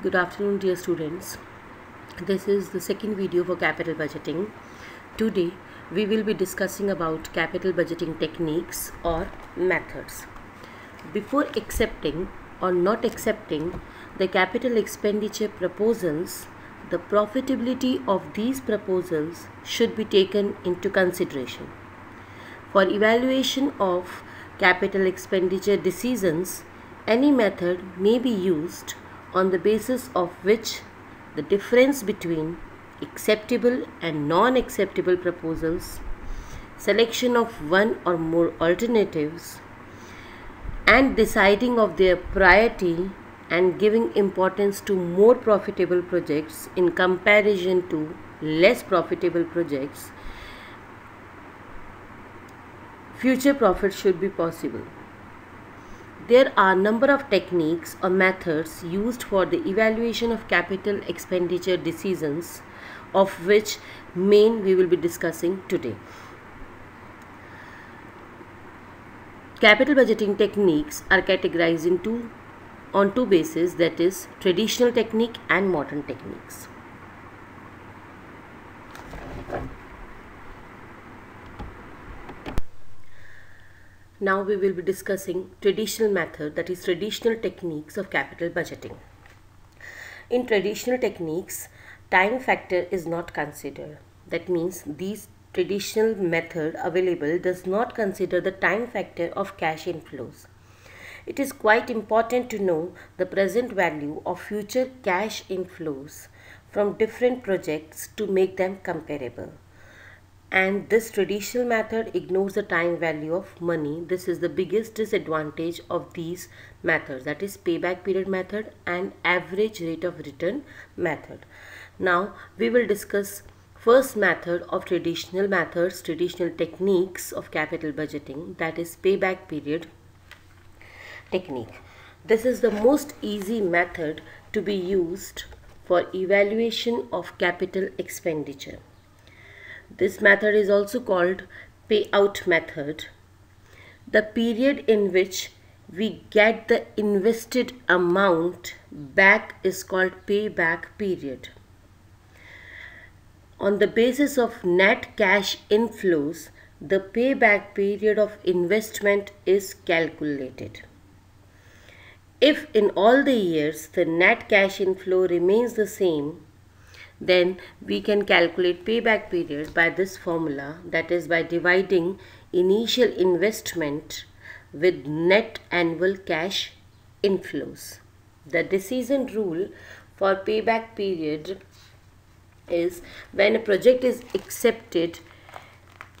Good afternoon dear students. This is the second video for capital budgeting. Today we will be discussing about capital budgeting techniques or methods. Before accepting or not accepting the capital expenditure proposals, the profitability of these proposals should be taken into consideration. For evaluation of capital expenditure decisions, any method may be used on the basis of which the difference between acceptable and non-acceptable proposals, selection of one or more alternatives, and deciding of their priority and giving importance to more profitable projects in comparison to less profitable projects, future profit should be possible. There are a number of techniques or methods used for the evaluation of capital expenditure decisions of which main we will be discussing today. Capital budgeting techniques are categorized into on two bases that is traditional technique and modern techniques. Now we will be discussing traditional method that is traditional techniques of capital budgeting. In traditional techniques, time factor is not considered. That means these traditional method available does not consider the time factor of cash inflows. It is quite important to know the present value of future cash inflows from different projects to make them comparable and this traditional method ignores the time value of money. This is the biggest disadvantage of these methods. That is payback period method and average rate of return method. Now we will discuss first method of traditional methods traditional techniques of capital budgeting that is payback period technique. This is the most easy method to be used for evaluation of capital expenditure this method is also called payout method. The period in which we get the invested amount back is called payback period. On the basis of net cash inflows, the payback period of investment is calculated. If in all the years the net cash inflow remains the same, then we can calculate payback period by this formula that is by dividing initial investment with net annual cash inflows. The decision rule for payback period is when a project is accepted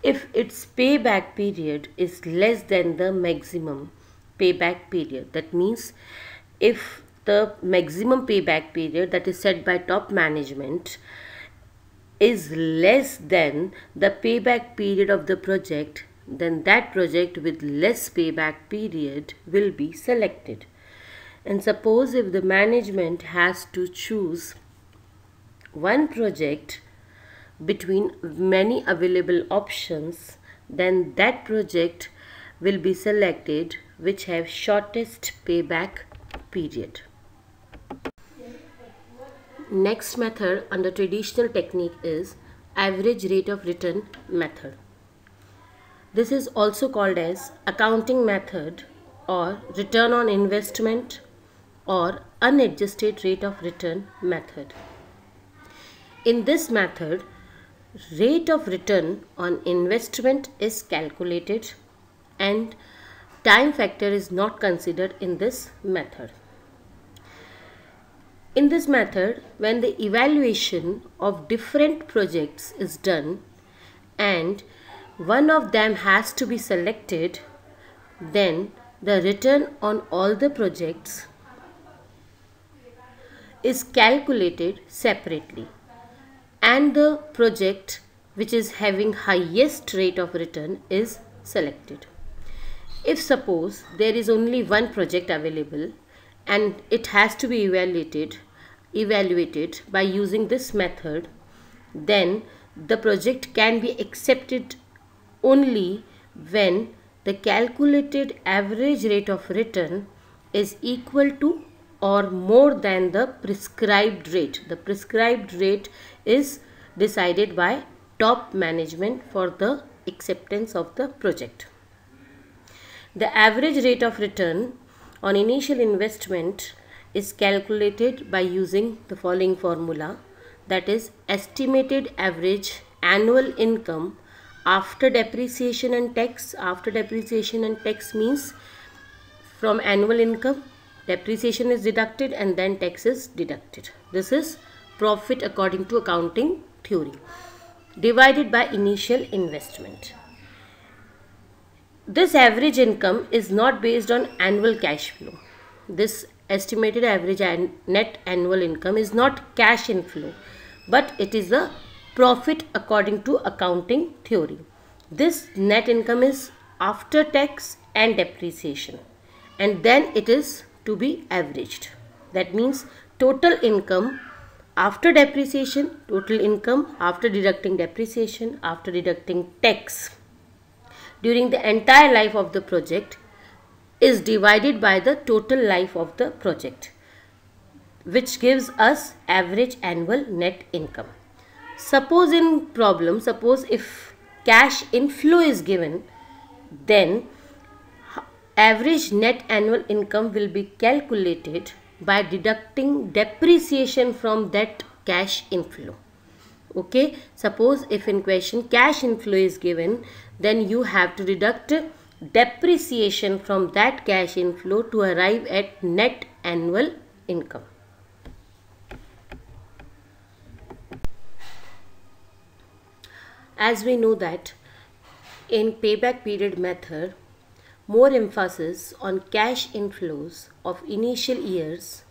if its payback period is less than the maximum payback period. That means if the maximum payback period that is set by top management is less than the payback period of the project then that project with less payback period will be selected. And suppose if the management has to choose one project between many available options then that project will be selected which have shortest payback period Next method under traditional technique is average rate of return method. This is also called as accounting method or return on investment or unadjusted rate of return method. In this method, rate of return on investment is calculated and time factor is not considered in this method. In this method, when the evaluation of different projects is done and one of them has to be selected, then the return on all the projects is calculated separately and the project which is having highest rate of return is selected. If suppose there is only one project available and it has to be evaluated evaluated by using this method, then the project can be accepted only when the calculated average rate of return is equal to or more than the prescribed rate. The prescribed rate is decided by top management for the acceptance of the project. The average rate of return on initial investment is calculated by using the following formula that is estimated average annual income after depreciation and tax. After depreciation and tax means from annual income depreciation is deducted and then tax is deducted. This is profit according to accounting theory. Divided by initial investment. This average income is not based on annual cash flow. This estimated average an net annual income is not cash inflow but it is a profit according to accounting theory. This net income is after tax and depreciation and then it is to be averaged. That means total income after depreciation, total income after deducting depreciation, after deducting tax during the entire life of the project is divided by the total life of the project which gives us average annual net income. Suppose in problem, suppose if cash inflow is given, then average net annual income will be calculated by deducting depreciation from that cash inflow. Okay, suppose if in question cash inflow is given, then you have to deduct depreciation from that cash inflow to arrive at net annual income. as we know that in payback period method more emphasis on cash inflows of initial years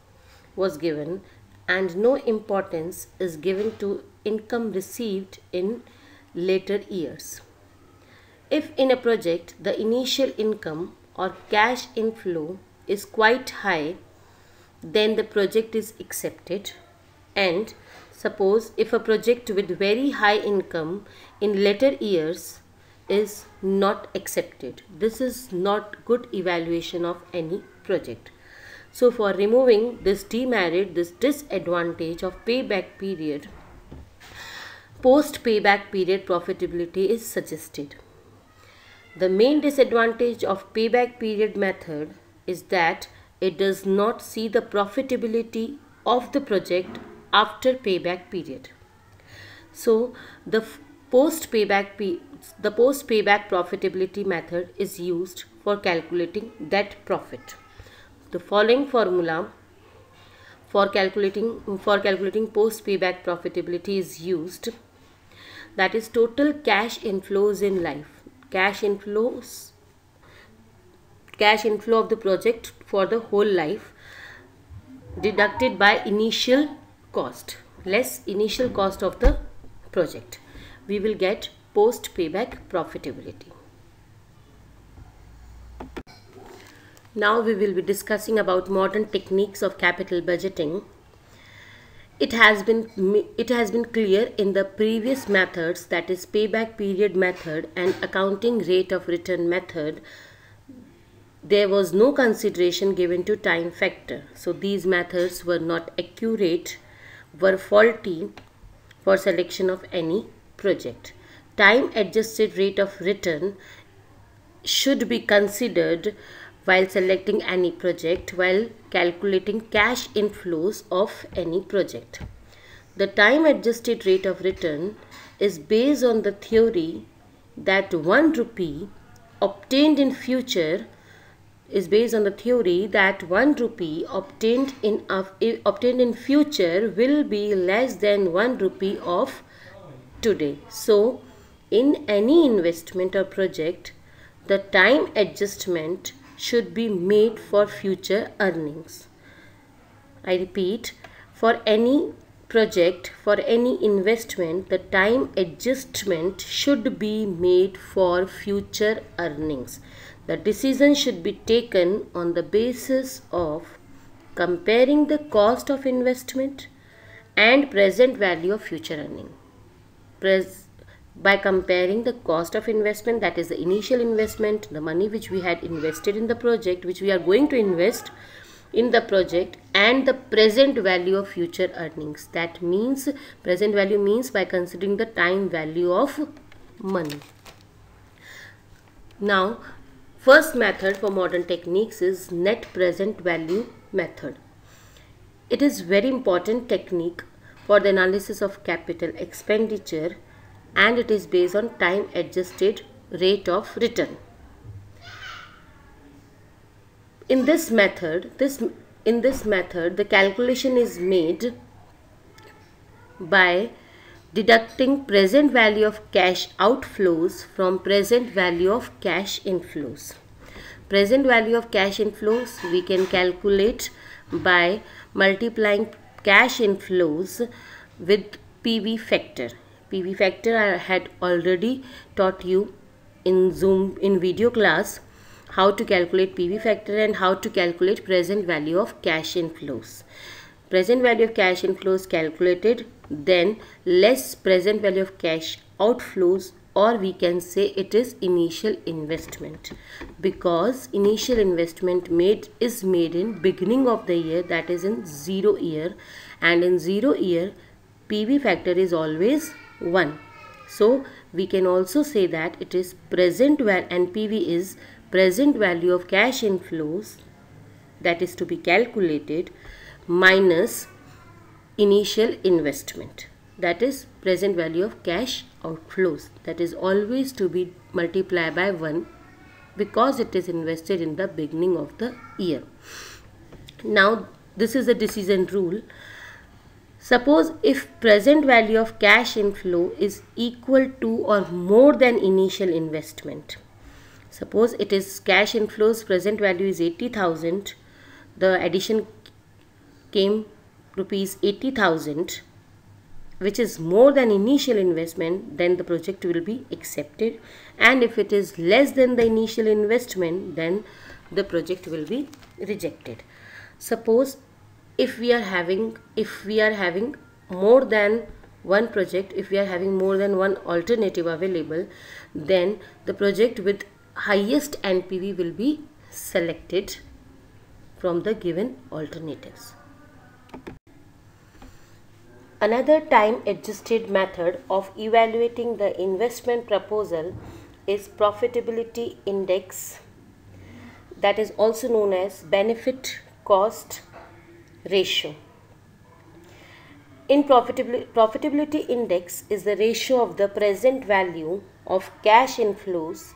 was given and no importance is given to income received in later years. If in a project the initial income or cash inflow is quite high, then the project is accepted and Suppose if a project with very high income in later years is not accepted. This is not good evaluation of any project. So for removing this demerit, this disadvantage of payback period, post payback period profitability is suggested. The main disadvantage of payback period method is that it does not see the profitability of the project after payback period. So the post payback the post payback profitability method is used for calculating that profit. The following formula for calculating for calculating post payback profitability is used that is total cash inflows in life cash inflows cash inflow of the project for the whole life deducted by initial cost less initial cost of the project. We will get post payback profitability. Now we will be discussing about modern techniques of capital budgeting it has been it has been clear in the previous methods that is payback period method and accounting rate of return method there was no consideration given to time factor so these methods were not accurate were faulty for selection of any project. Time adjusted rate of return should be considered while selecting any project while calculating cash inflows of any project. The time adjusted rate of return is based on the theory that 1 rupee obtained in future is based on the theory that 1 rupee obtained in uh, obtained in future will be less than 1 rupee of today so in any investment or project the time adjustment should be made for future earnings i repeat for any project for any investment the time adjustment should be made for future earnings the decision should be taken on the basis of comparing the cost of investment and present value of future earning. Pres by comparing the cost of investment that is the initial investment the money which we had invested in the project which we are going to invest in the project and the present value of future earnings. That means present value means by considering the time value of money. Now first method for modern techniques is net present value method. It is very important technique for the analysis of capital expenditure and it is based on time adjusted rate of return. In this method, this in this method the calculation is made by deducting present value of cash outflows from present value of cash inflows. Present value of cash inflows we can calculate by multiplying cash inflows with PV factor. PV factor I had already taught you in Zoom in video class how to calculate PV factor and how to calculate present value of cash inflows. Present value of cash inflows calculated then less present value of cash outflows or we can say it is initial investment because initial investment made is made in beginning of the year that is in zero year and in zero year PV factor is always 1 so we can also say that it is present value NPV is present value of cash inflows that is to be calculated minus initial investment that is present value of cash outflows that is always to be multiplied by 1 because it is invested in the beginning of the year. Now this is a decision rule. Suppose if present value of cash inflow is equal to or more than initial investment Suppose it is cash inflows present value is 80,000. The addition came rupees 80,000 which is more than initial investment then the project will be accepted and if it is less than the initial investment then the project will be rejected suppose if we are having if we are having more than one project if we are having more than one alternative available then the project with highest NPV will be selected from the given alternatives. Another time adjusted method of evaluating the investment proposal is profitability index that is also known as benefit cost ratio. In profitability, profitability index is the ratio of the present value of cash inflows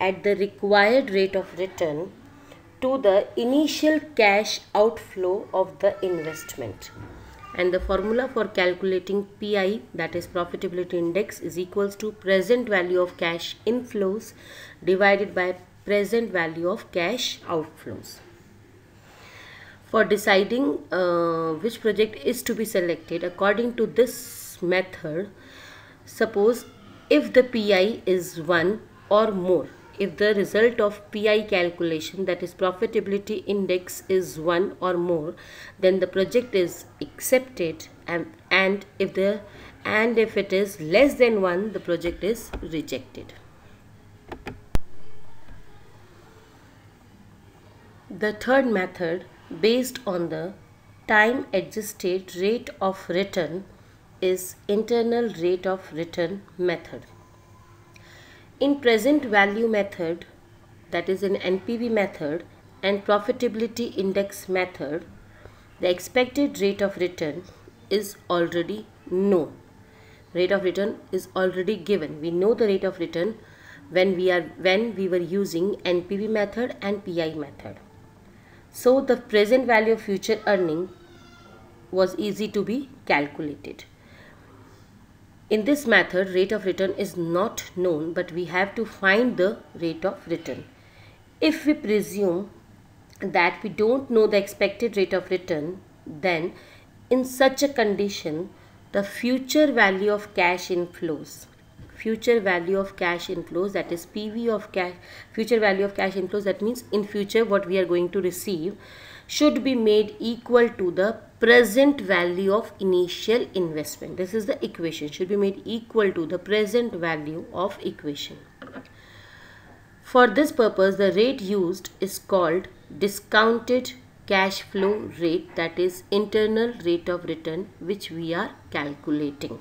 at the required rate of return to the initial cash outflow of the investment and the formula for calculating PI that is profitability index is equals to present value of cash inflows divided by present value of cash outflows. For deciding uh, which project is to be selected according to this method suppose if the PI is 1 or more if the result of PI calculation that is profitability index is 1 or more then the project is accepted and, and if the and if it is less than 1 the project is rejected. The third method based on the time adjusted rate of return is internal rate of return method. In present value method, that is in NPV method and profitability index method, the expected rate of return is already known. Rate of return is already given. We know the rate of return when we are when we were using NPV method and PI method. So the present value of future earning was easy to be calculated. In this method, rate of return is not known, but we have to find the rate of return. If we presume that we don't know the expected rate of return, then in such a condition, the future value of cash inflows, future value of cash inflows, that is PV of cash, future value of cash inflows, that means in future what we are going to receive, should be made equal to the present value of initial investment. This is the equation should be made equal to the present value of equation. For this purpose the rate used is called discounted cash flow rate that is internal rate of return which we are calculating.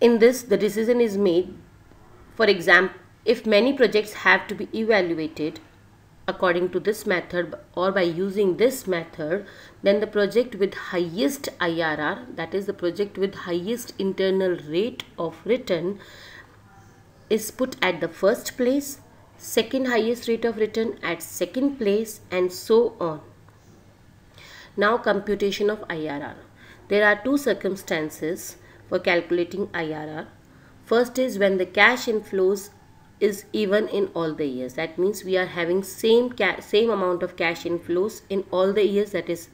In this the decision is made for example if many projects have to be evaluated according to this method or by using this method then the project with highest IRR that is the project with highest internal rate of return is put at the first place second highest rate of return at second place and so on. Now computation of IRR. There are two circumstances for calculating IRR. First is when the cash inflows is even in all the years. That means we are having same same amount of cash inflows in all the years. That is,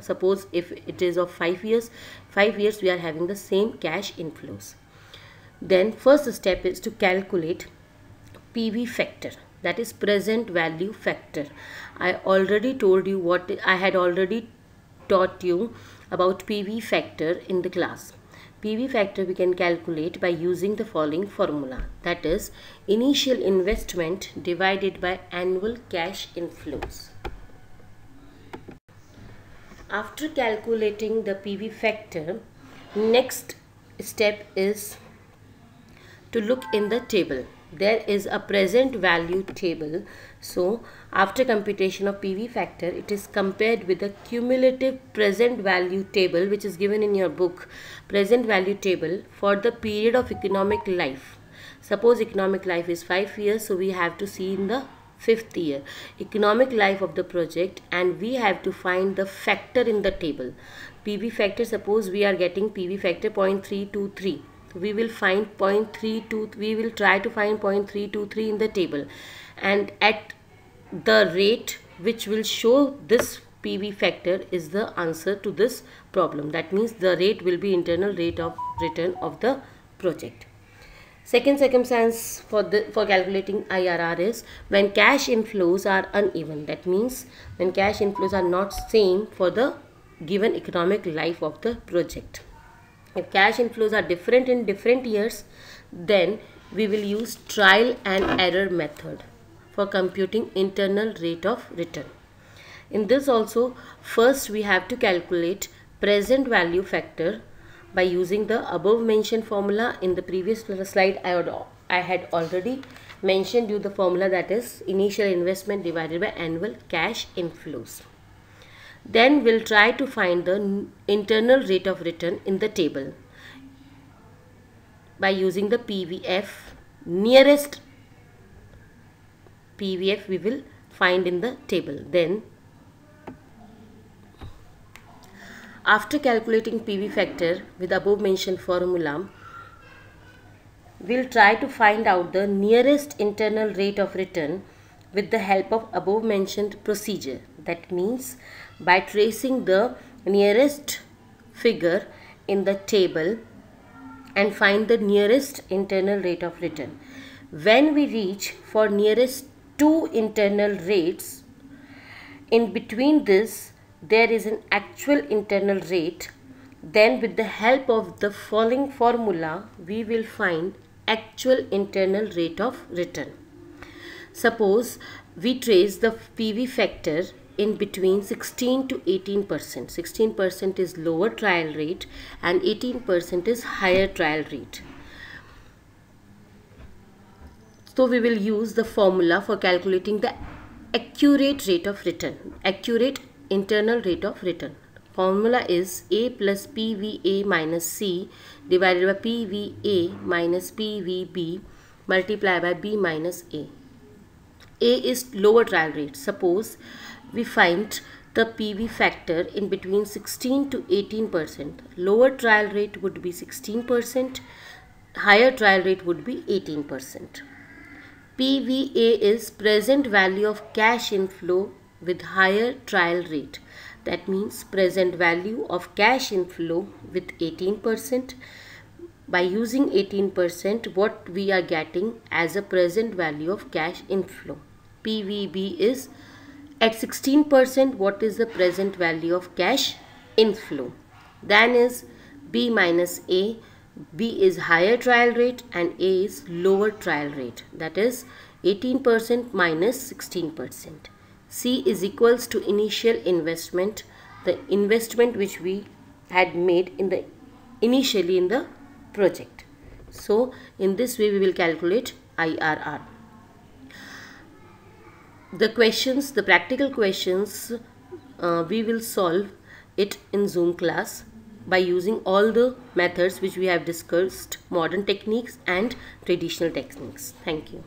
suppose if it is of 5 years, 5 years we are having the same cash inflows. Then first step is to calculate PV factor that is present value factor. I already told you what I had already taught you about PV factor in the class. PV factor we can calculate by using the following formula that is initial investment divided by annual cash inflows. After calculating the PV factor next step is to look in the table there is a present value table. So after computation of PV factor it is compared with the cumulative present value table which is given in your book. Present value table for the period of economic life. Suppose economic life is 5 years so we have to see in the fifth year. Economic life of the project and we have to find the factor in the table. PV factor suppose we are getting PV factor 0.323 we will find 0.32 we will try to find 0.323 in the table. And at the rate which will show this PV factor is the answer to this problem. That means the rate will be internal rate of return of the project. Second circumstance for the for calculating IRR is when cash inflows are uneven. That means when cash inflows are not same for the given economic life of the project if cash inflows are different in different years, then we will use trial and error method for computing internal rate of return. In this also, first we have to calculate present value factor by using the above mentioned formula in the previous slide I had, I had already mentioned you the formula that is initial investment divided by annual cash inflows. Then we'll try to find the internal rate of return in the table by using the PVF nearest PVF we will find in the table. Then after calculating PV factor with above mentioned formula, we'll try to find out the nearest internal rate of return with the help of above mentioned procedure. That means by tracing the nearest figure in the table and find the nearest internal rate of return. When we reach for nearest two internal rates, in between this there is an actual internal rate then with the help of the following formula we will find actual internal rate of return. Suppose we trace the PV factor in between 16 to 18 percent. 16 percent is lower trial rate and 18 percent is higher trial rate. So we will use the formula for calculating the accurate rate of return accurate internal rate of return. Formula is a plus pva minus c divided by pva minus pvb multiplied by b minus a. A is lower trial rate. Suppose we find the PV factor in between 16 to 18 percent. Lower trial rate would be 16 percent, higher trial rate would be 18 percent. PVA is present value of cash inflow with higher trial rate. That means present value of cash inflow with 18 percent. By using 18 percent, what we are getting as a present value of cash inflow. PVB is at 16%, what is the present value of cash inflow? Then is B minus A. B is higher trial rate and A is lower trial rate. That is 18% minus 16%. C is equals to initial investment, the investment which we had made in the initially in the project. So in this way we will calculate IRR. The questions, the practical questions uh, we will solve it in Zoom class by using all the methods which we have discussed modern techniques and traditional techniques. Thank you.